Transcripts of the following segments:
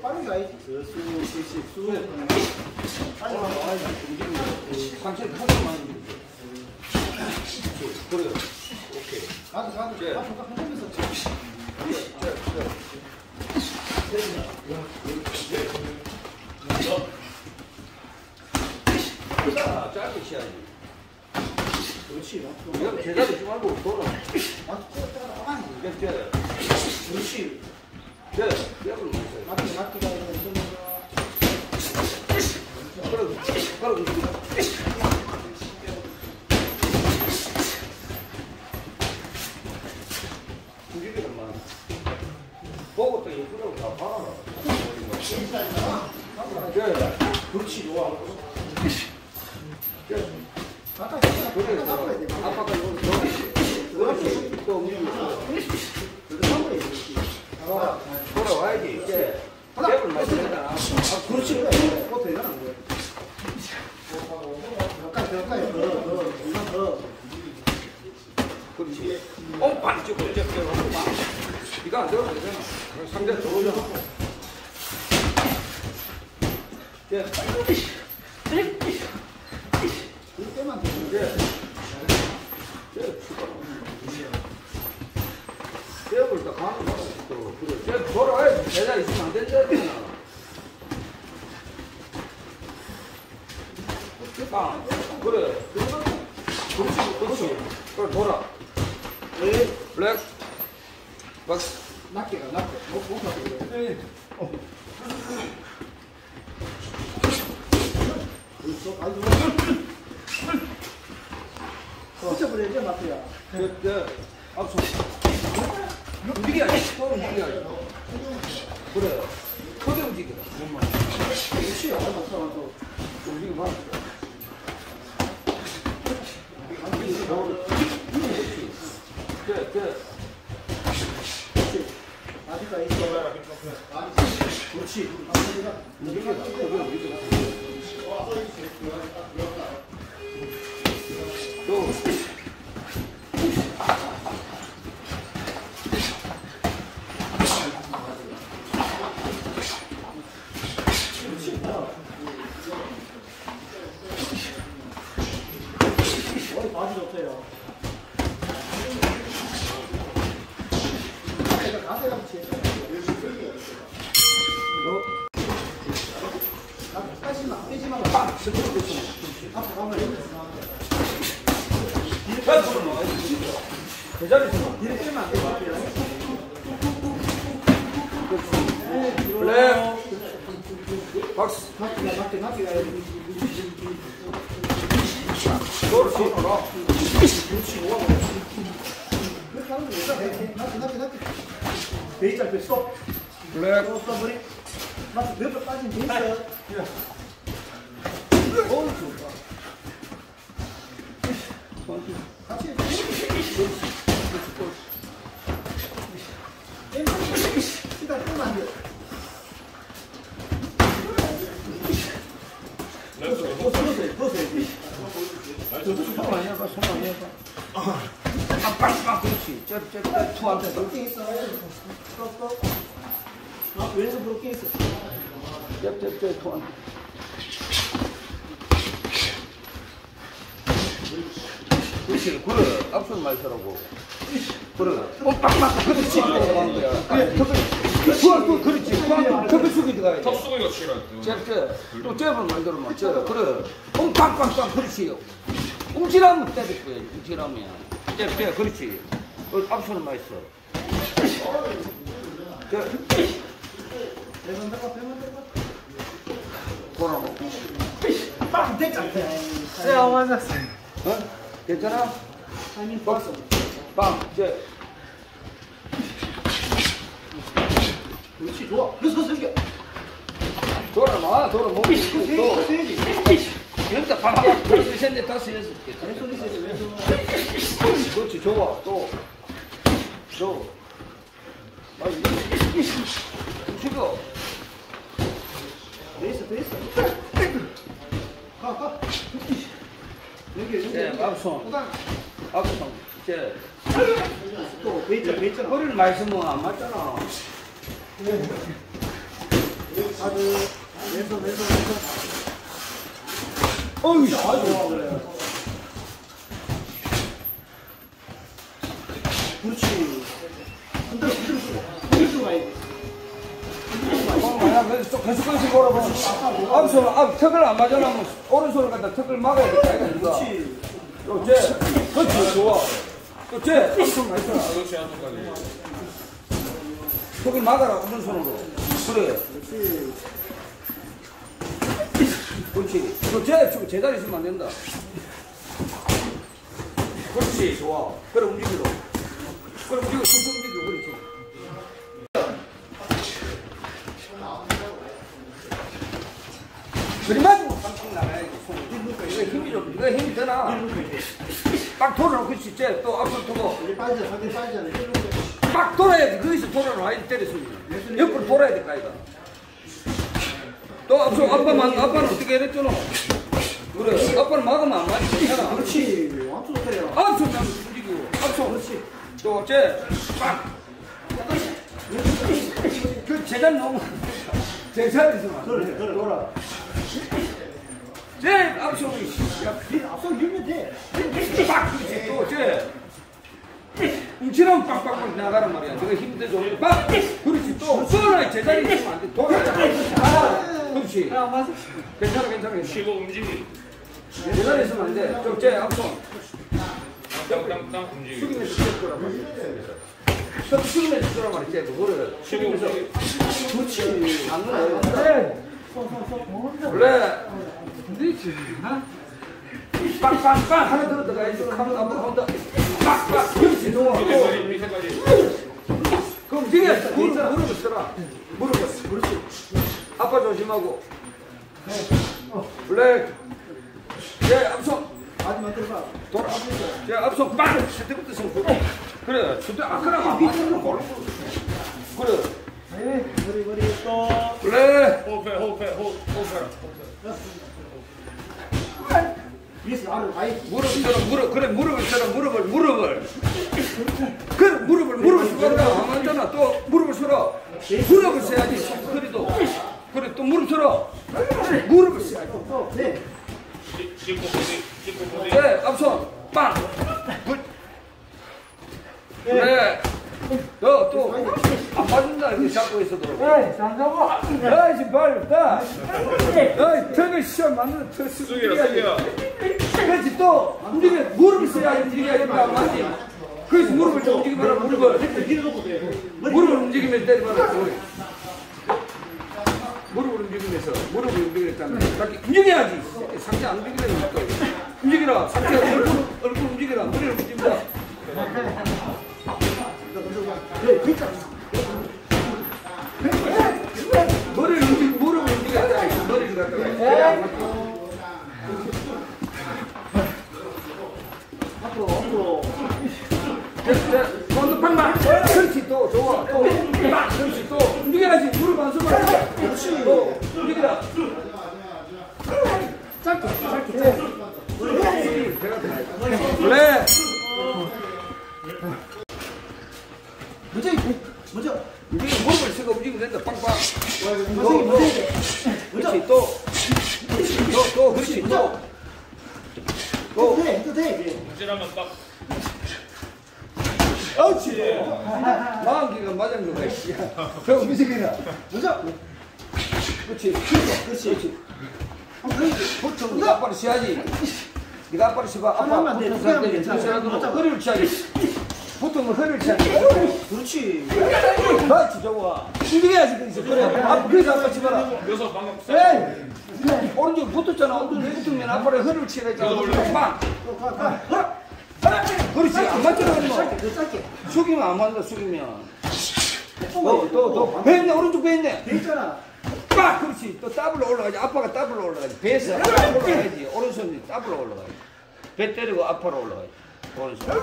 더 빠른 게 아니지. 수, 실시, 수. 빨리 나와야지. 상체 한번만 그래요. 오케이. 가도, 가도, 예. 가도, 가도 쳐. 자, 짧게 치야지. 그렇지. 이거 제자리 지 말고 돌아. 맞, 따라, 그냥 쟤. 그렇지. 그 그렇지, 좋아. 쟤. 가까이, 그래, 가까이, 가까이 돼. 아빠가 이거 또, 또 움직이고. 가까이 돼. 아, 돌아와야지. 쟤. 쟤를 맞춰야 아, 그렇지, 그래. 그거 되잖아, 그래. 가까이, 가까이, 더, 더, 이만 더. 그렇지. 엉판 찍고 이제 하고 막. 이거 안 되면 되잖아. 상대 들어오잖아. 예. 되면 예. 예. 잽을 딱 가는 거또 그래. 잽 돌아야지. 제자 있으면 안 되잖아. 아, 그래. 그렇지, 그렇지. 그래, 돌아. 왜? 블랙. 박스. 낫게가, 낫게. 못. 그렇죠. 아이고. 붙여버려야지, 마트야. 그, 그, 앞서. 움직여야지. 또 움직여야지. 그래. 크게 움직여라. 몸만. 그렇지, 아이고, 또, 움직이면 안 돼. 그렇지. 머리 바지 좋대요. 가세가 가세가 붙이. 나 빼지마, 빼지마. 빵! 스피드 됐어. 앞으로 가면 이렇게 자, 손을 넣어야지. 제자리 서 뒤에 빼면 안 돼. 앞이야. 블랙. 박스. 낫기가, 낫기, 낫기가. 너를 손으로. 그렇지, 와. 그렇게 하는 거 있어. 낫기, 낫기, 낫기. 베이짤 뺐어. 블랙. 또 써버리. 낫기 몇번 빠진 베이스. 어우, 좋다. 같이 해. 시간 끄면 안 돼. 더 들어서 더 세지. 손 많이 해봐, 손 많이 해봐. 아, 빵, 빵, 그렇지. 저, 저, 저, 투한테. 브로킹 있어. 또, 또. 아, 왼손 브로킹 있어. 저, 저, 저, 투한테. 그렇지, 그래. 앞선 서라고. 그래. 어, 빵, 빵, 그렇지. 그래, 턱을, 투한, 그렇지. 턱을 숙이 들어가야 돼. 턱수가 치라. 잽, 잽. 또 잽을 만들어면, 잽. 그래. 엉, 빵, 빵, 빵, 그렇지. 움찔하면 때릴 거야, 움찔하면. 잽, 잽, 그렇지. 어, 앞선은 써. 잽, 배만 들어가, 배만 들어가. 돌아보고. 빵! 됐잖아. 네, 맞았어요. 어? 괜찮아? 타이밍 좋았어. 빵, 잽. 그렇지, 좋아. 그래서 생겨. 돌아 놔, 돌아, 몸이. 세지, 또. 세지. 여기다 방방 셋넷 다섯 여섯 개 왼손 있어야지, 왼손. 그렇지 좋아 또 또 아니 지금 돼 있어, 돼 있어. 가, 가. 여기, 여기. 예, 앞손. 후당. 앞손 제또 V자 V자 허리를 많이 쓰면 안 맞잖아. 가드 왼손 왼손 왼손 어우, 좋아 그래 그렇지 야, 그래서 좀 계속 계속 걸어봐. 앞손, 앞, 턱을 안 맞아나면 오른손을 갖다 턱을 막아야 돼. 그렇지 또 쟤, 그렇지, 좋아. 또 쟤, 앞손 많이 써. 턱을 막아라, 오른손으로. 그래. 그렇지 그렇지. 지금 제자리 있으면 안 된다. 그렇지, 좋아. 그래, 움직이로. 그래, 움직여, 손 움직여, 그렇지. 그리만 깜짝 나가야지, 손을. 이거 힘이 좀, 이거 힘이 드나? 딱 쟤, 또 앞으로 두고. 상대 빠지잖아 이렇게 막 돌아야지. 거기서 돌아놔야지, 때렸으면. 옆으로 돌아야 될까, 이거. 또 앞서, 아빠만, 아빠는 어떻게 해랬잖아. 그래, 아빠는 막으면 안 맞지. 그렇지 좋다요 앞서 나면 움직이고, 앞서. 그렇지 또, 쟤, 빡. 그 제자리 너무. 그래 그래 돌아 쟤, 앞서, 야, 네 앞서 밀면 돼 빡! 그렇지, 또, 쟤. 움치면 빡빡빡 나가란 말이야. 내가 힘들죠. 빡! 그렇지, 또, 쏘나 제자리 있으면 안 돼. 돌아가자. 아, 그렇지. 야 맞아. 괜찮아, 괜찮아. 쉬고 움직이. 제자리 있으면 안 돼. 좀, 쟤, 앞손. 땅땅땅 움직이. 숙이면서 쟤 거란 말이야. 좀 숙이면서 거란 말이야. 쟤, 그거를. 움직이. 그렇지. 안 그래. 네. 원래, 나 빵빵빵 하나 들어 들어가야지. 한번 한번 한번 빡빡. 그렇지, 밑에까지. 그럼 뒤에 무릎, 무릎을 써라. 무릎을. 그렇지. 아빠 조심하고. 블랙. 제 앞손. 마지막 들어가 돌아. 제 앞손 빵. 세대부터 손. 그래. 수대 아까랑 안 맞는 거 그래. 머리 머리 또 블랙. 호흡해 호흡해 호흡 호흡해 무릎 쳐라. 무릎. 그래. 무릎을 쳐라. 무릎을. 무릎을. 그래. 무릎을. 무릎을 쓰라. 안 맞잖아. 또 무릎을 써라. 무릎을 써야지. 그래도. 그래. 또 무릎 쳐라. 무릎을 써야지. 네, 앞선 빵. Good. 그래. 너또안 맞는다 이렇게 잡고 있어도. 네, 잠깐만. 야, 지금 발 다. 너 턱을 시험 맞는 턱 숙여. 그렇지 또 움직여 무릎을 써야 움직여야 된다 맞지? 그래서 무릎을 좀 움직이봐라 무릎을 무릎을 때려봐라 머리. 무릎을 움직이면서 무릎을 이렇게 움직여야지 상체 안 움직이려면 또 움직이라 상체 얼굴 얼굴 움직이라 머리를 움직인다 네 V자 손도 빵빵 그렇지 또 좋아 또 빵! 그렇지 또 움직여야지 무릎 안 서봐 그렇지 먼저 먼저 움직이 무릎을 쓰고 움직이면 된다 빵빵. 선생님 또, 또. 먼저. 그렇지 또 또, 또, 그렇지 또. 또, 돼 이거 돼 움찔하면 딱. 그렇지. 마음기가 맞은 거가 씨야 저 움직이라. 먼저. 그렇지 그렇지 그렇지. 보통 네가 아빠를 쉬야지. 네가 아빠를 쉬봐. 아빠. 보통 사람들이 괜찮아. 허리를 치야지 보통은 허리를 치야지 그렇지. 그렇지 좋아 움직여야지 그래서 그래. 아 그래서 아빠 치봐라 여기서 방금 에이 오른쪽 붙었잖아. 오른쪽 붙으면 아빠를 허리를 치라 빵. 그렇지 안 맞잖아 짧게 그러면 더 짧게. 숙이면 안 맞는다 숙이면. 또 또 또 배했네 오른쪽 배했네 돼 있잖아. 빡 그렇지. 또 더블로 올라가지. 아빠가 더블로 올라가지. 배에서 앞으로 올라가야지. 오른손이 더블로 올라가야지. 배 때리고 앞으로 올라가야지. 오른손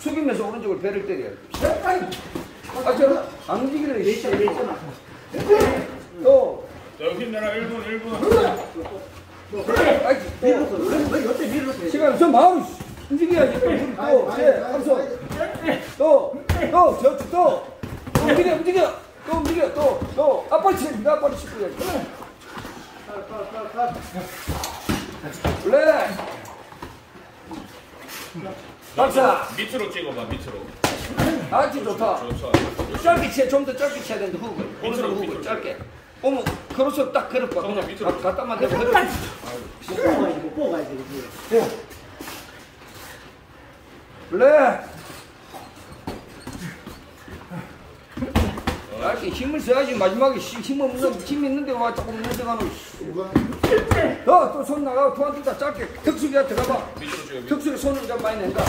숙이면서 오른쪽을 배를 때려. 아, 저, 안 움직이네, 씨. 내 있잖아. 또. 자, 힘내라. 1분, 1분. 아이, 또. 밀었어. 왜, 왜 여태 밀었어? 시간 좀 마음 움직여야지. 또, 제, 함수. 또, 또, 저, 또. 또 움직여, 움직여. 또 움직여, 또, 또. 아빠 치, 네가 아빠를 짚고 해야지. 그래. 박사. 밑으로 찍어봐, 밑으로. 아주 좋다. 좋다. 짧게 치, 좀더 짧게 쳐야 되는데. 밑으로, 오른쪽 밑으로. 짧게. 어머, 그로서 딱 그릇 봐. 성자 밑으로. 가- 갖다만 대고. 못못 보고 가야지. 이제. 짧게 힘을 써야지. 마지막에 힘- 힘 없는, 힘 있는데 와 조금 늦어가는. 너, 또손 나가고 도와준다. 짧게. 턱수기가 들어가봐. 턱수기 손을 좀 많이 낸다.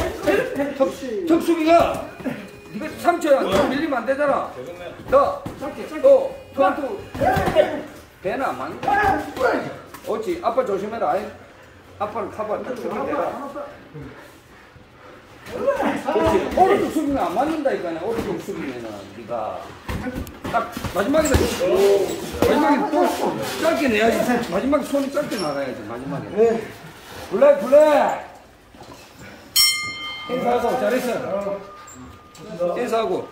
턱, 턱수기가 네가 상처야. 너 밀리면 안 되잖아. 계속내. 더, 또, 투한투. 배나 맞는다. 옳지. 아빠 조심해라. 아이. 아빠는 카바 딱 숙이 대라. 그렇지. 오른쪽 숙이면 안 맞는다 이거네. 오른쪽 숙이면은 네가 딱 마지막에 마지막에 또 짧게 내야지. 마지막에 손이 짧게 나가야지. 마지막에. 블랙 블랙. 인사하고 잘했어. 인사하고.